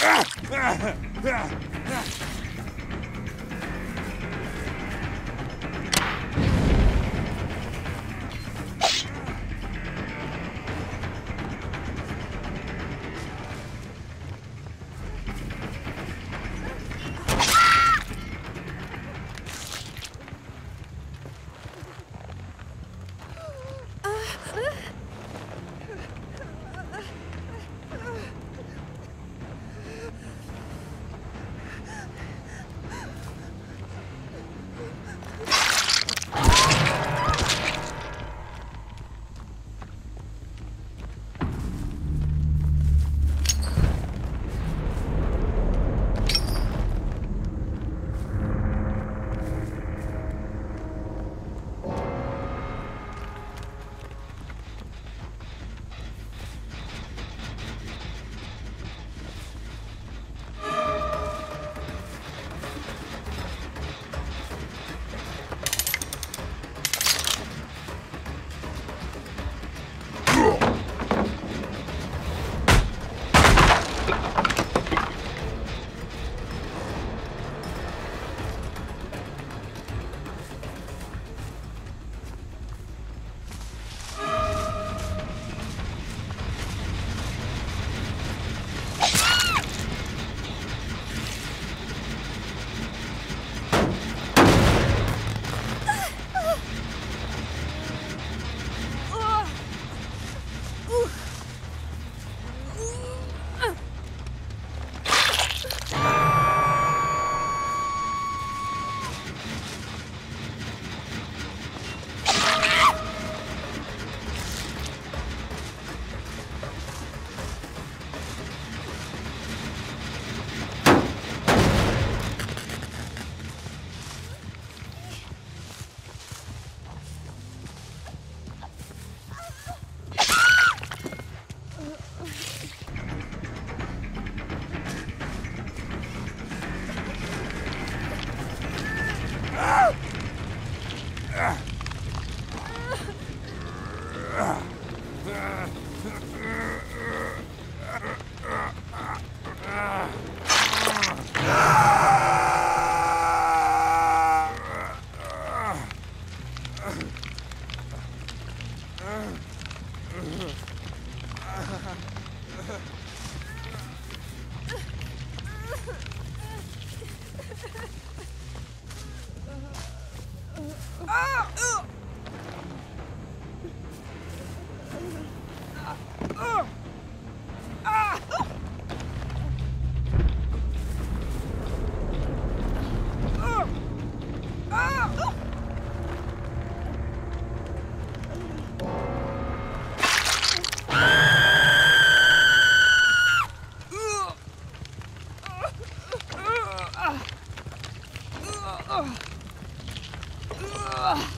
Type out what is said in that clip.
Ah! 啊呃。Ugh.